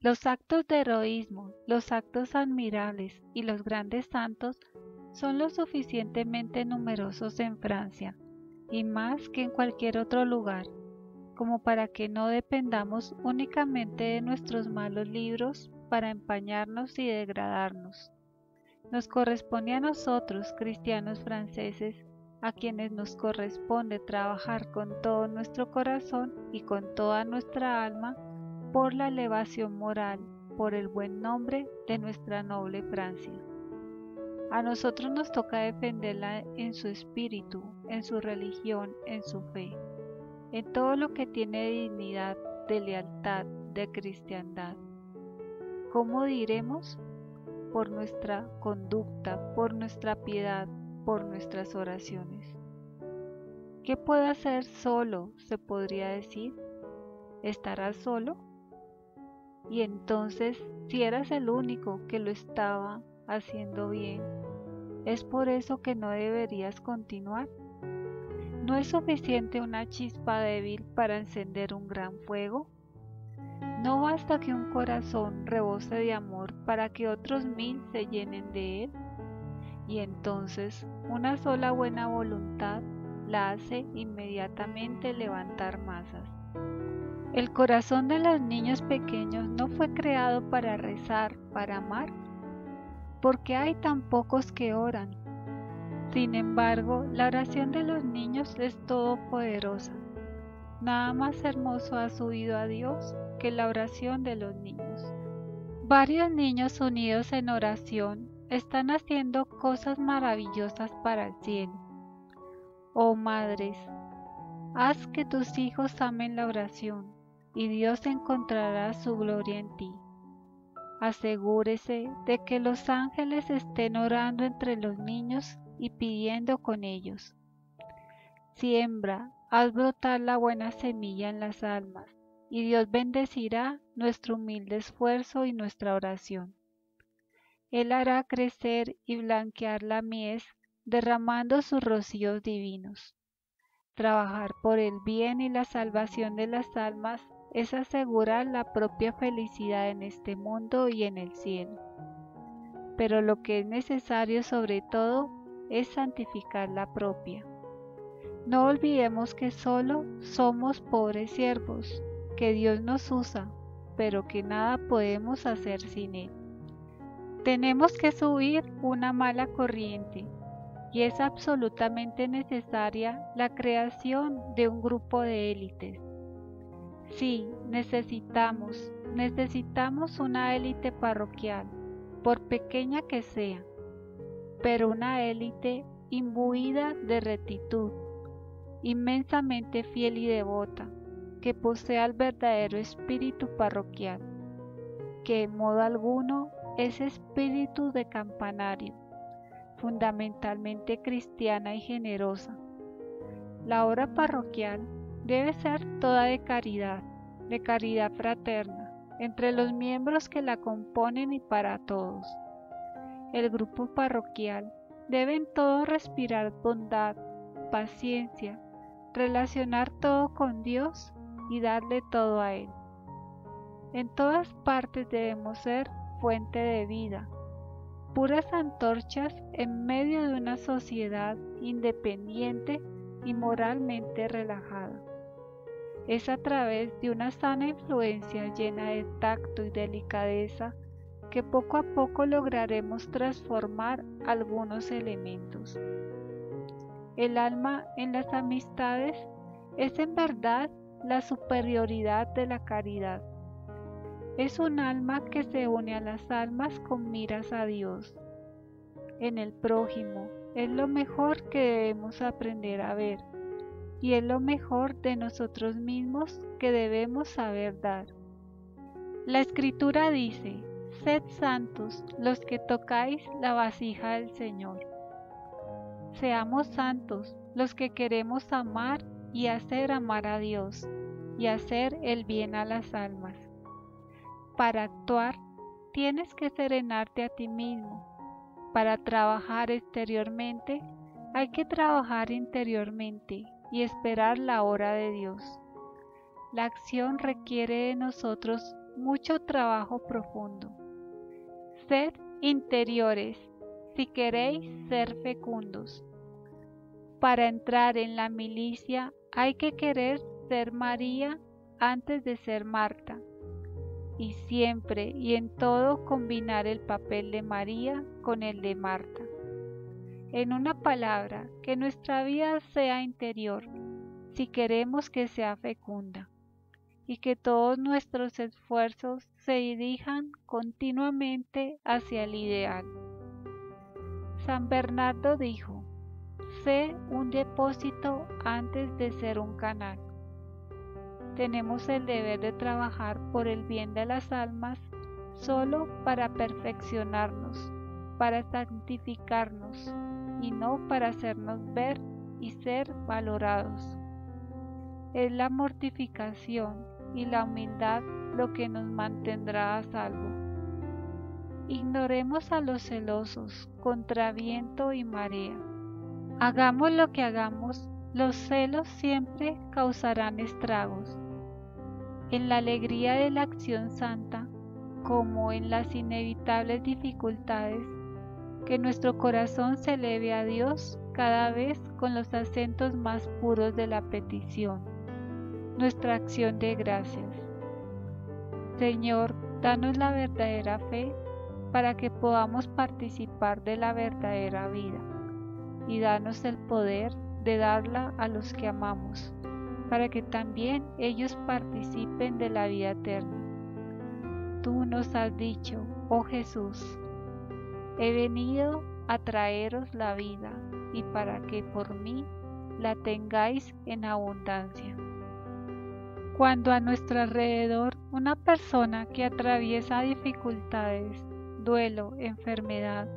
Los actos de heroísmo, los actos admirables y los grandes santos son lo suficientemente numerosos en Francia, y más que en cualquier otro lugar, como para que no dependamos únicamente de nuestros malos libros para empañarnos y degradarnos. Nos corresponde a nosotros, cristianos franceses, a quienes nos corresponde trabajar con todo nuestro corazón y con toda nuestra alma por la elevación moral, por el buen nombre de nuestra noble Francia. A nosotros nos toca defenderla en su espíritu, en su religión, en su fe, en todo lo que tiene dignidad, de lealtad, de cristiandad. ¿Cómo diremos? Por nuestra conducta, por nuestra piedad, por nuestras oraciones. ¿Qué puedo hacer solo? se podría decir. ¿Estarás solo? Y entonces, si eras el único que lo estaba haciendo bien, ¿es por eso que no deberías continuar? ¿No es suficiente una chispa débil para encender un gran fuego? ¿No basta que un corazón rebose de amor para que otros mil se llenen de él? Y entonces una sola buena voluntad la hace inmediatamente levantar masas. El corazón de los niños pequeños no fue creado para rezar, para amar, porque hay tan pocos que oran. Sin embargo, la oración de los niños es todopoderosa. Nada más hermoso ha subido a Dios que la oración de los niños. Varios niños unidos en oración están haciendo cosas maravillosas para el cielo. Oh madres, haz que tus hijos amen la oración y Dios encontrará su gloria en ti. Asegúrese de que los ángeles estén orando entre los niños y pidiendo con ellos. Siembra, haz brotar la buena semilla en las almas, y Dios bendecirá nuestro humilde esfuerzo y nuestra oración. Él hará crecer y blanquear la mies, derramando sus rocíos divinos. Trabajar por el bien y la salvación de las almas es asegurar la propia felicidad en este mundo y en el cielo. Pero lo que es necesario sobre todo es santificar la propia. No olvidemos que solo somos pobres siervos, que Dios nos usa, pero que nada podemos hacer sin Él. Tenemos que subir una mala corriente y es absolutamente necesaria la creación de un grupo de élites Sí, necesitamos, necesitamos una élite parroquial, por pequeña que sea, pero una élite imbuida de rectitud, inmensamente fiel y devota, que posea el verdadero espíritu parroquial, que en modo alguno es espíritu de campanario, fundamentalmente cristiana y generosa. La obra parroquial debe ser toda de caridad, de caridad fraterna, entre los miembros que la componen y para todos. El grupo parroquial debe en todo respirar bondad, paciencia, relacionar todo con Dios y darle todo a Él. En todas partes debemos ser fuente de vida, puras antorchas en medio de una sociedad independiente y moralmente relajada. Es a través de una sana influencia llena de tacto y delicadeza que poco a poco lograremos transformar algunos elementos. El alma en las amistades es en verdad la superioridad de la caridad. Es un alma que se une a las almas con miras a Dios. En el prójimo es lo mejor que debemos aprender a ver y es lo mejor de nosotros mismos que debemos saber dar. La escritura dice, sed santos los que tocáis la vasija del Señor. Seamos santos los que queremos amar y hacer amar a Dios y hacer el bien a las almas. Para actuar tienes que serenarte a ti mismo. Para trabajar exteriormente hay que trabajar interiormente y esperar la hora de Dios. La acción requiere de nosotros mucho trabajo profundo. Sed interiores si queréis ser fecundos. Para entrar en la milicia hay que querer ser María antes de ser Marta y siempre y en todo combinar el papel de María con el de Marta. En una palabra, que nuestra vida sea interior, si queremos que sea fecunda, y que todos nuestros esfuerzos se dirijan continuamente hacia el ideal. San Bernardo dijo, sé un depósito antes de ser un canal tenemos el deber de trabajar por el bien de las almas solo para perfeccionarnos, para santificarnos y no para hacernos ver y ser valorados. Es la mortificación y la humildad lo que nos mantendrá a salvo. Ignoremos a los celosos contra viento y marea. Hagamos lo que hagamos, los celos siempre causarán estragos en la alegría de la acción santa, como en las inevitables dificultades, que nuestro corazón se eleve a Dios cada vez con los acentos más puros de la petición, nuestra acción de gracias. Señor, danos la verdadera fe para que podamos participar de la verdadera vida y danos el poder de darla a los que amamos para que también ellos participen de la vida eterna. Tú nos has dicho, oh Jesús, he venido a traeros la vida y para que por mí la tengáis en abundancia. Cuando a nuestro alrededor una persona que atraviesa dificultades, duelo, enfermedad,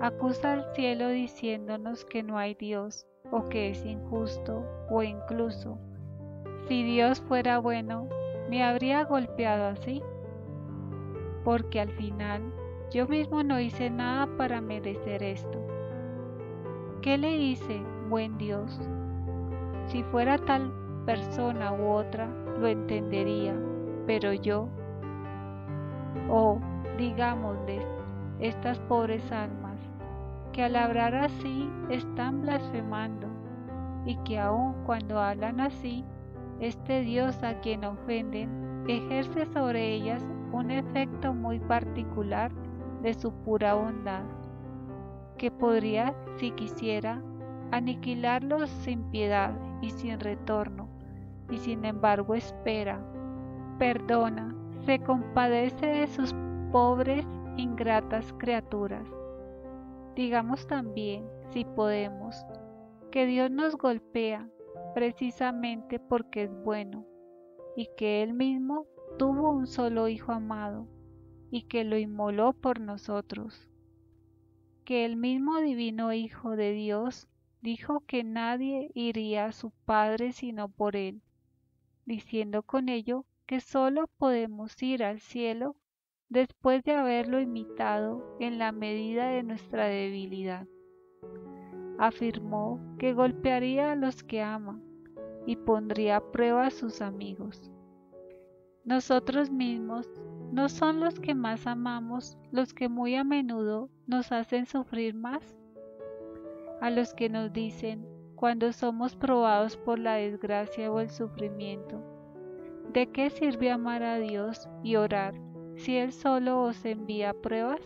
acusa al cielo diciéndonos que no hay Dios o que es injusto o incluso si Dios fuera bueno, me habría golpeado así, porque al final yo mismo no hice nada para merecer esto. ¿Qué le hice, buen Dios? Si fuera tal persona u otra, lo entendería, pero yo, oh, digámosles, estas pobres almas, que al hablar así están blasfemando, y que aun cuando hablan así, este Dios a quien ofenden ejerce sobre ellas un efecto muy particular de su pura bondad, que podría, si quisiera, aniquilarlos sin piedad y sin retorno, y sin embargo espera, perdona, se compadece de sus pobres, ingratas criaturas. Digamos también, si podemos, que Dios nos golpea precisamente porque es bueno, y que Él mismo tuvo un solo Hijo amado, y que lo inmoló por nosotros. Que el mismo divino Hijo de Dios dijo que nadie iría a su Padre sino por Él, diciendo con ello que sólo podemos ir al cielo después de haberlo imitado en la medida de nuestra debilidad. Afirmó que golpearía a los que ama y pondría a prueba a sus amigos. Nosotros mismos no son los que más amamos los que muy a menudo nos hacen sufrir más. A los que nos dicen cuando somos probados por la desgracia o el sufrimiento, ¿de qué sirve amar a Dios y orar si Él solo os envía pruebas?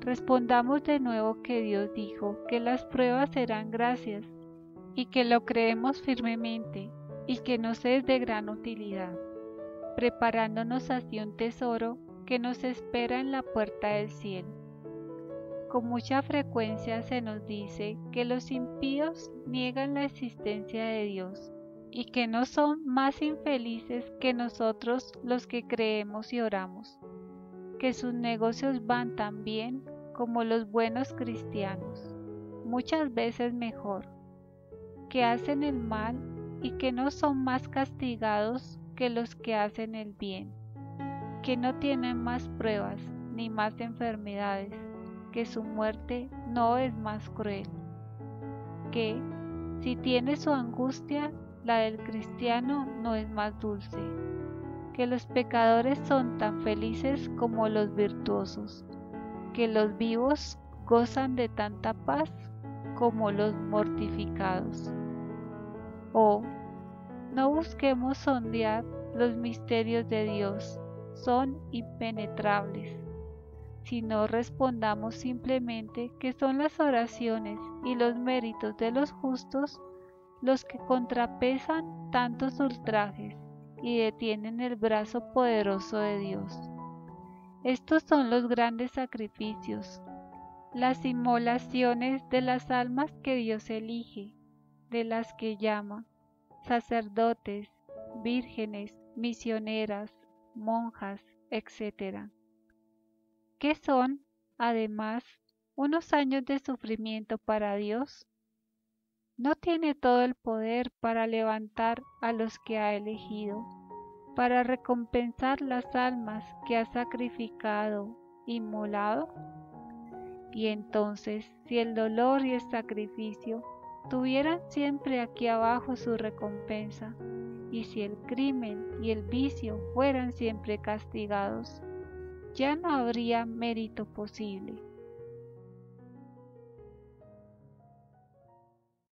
Respondamos de nuevo que Dios dijo que las pruebas serán gracias y que lo creemos firmemente y que nos es de gran utilidad, preparándonos así un tesoro que nos espera en la puerta del cielo. Con mucha frecuencia se nos dice que los impíos niegan la existencia de Dios y que no son más infelices que nosotros los que creemos y oramos, que sus negocios van tan bien como los buenos cristianos, muchas veces mejor que hacen el mal y que no son más castigados que los que hacen el bien, que no tienen más pruebas ni más enfermedades, que su muerte no es más cruel, que si tiene su angustia, la del cristiano no es más dulce, que los pecadores son tan felices como los virtuosos, que los vivos gozan de tanta paz como los mortificados. Oh, no busquemos sondear los misterios de Dios, son impenetrables, sino respondamos simplemente que son las oraciones y los méritos de los justos los que contrapesan tantos ultrajes y detienen el brazo poderoso de Dios. Estos son los grandes sacrificios, las inmolaciones de las almas que Dios elige, de las que llama sacerdotes, vírgenes, misioneras, monjas, etc. ¿Qué son, además, unos años de sufrimiento para Dios? no tiene todo el poder para levantar a los que ha elegido, para recompensar las almas que ha sacrificado, inmolado? Y entonces, si el dolor y el sacrificio tuvieran siempre aquí abajo su recompensa, y si el crimen y el vicio fueran siempre castigados, ya no habría mérito posible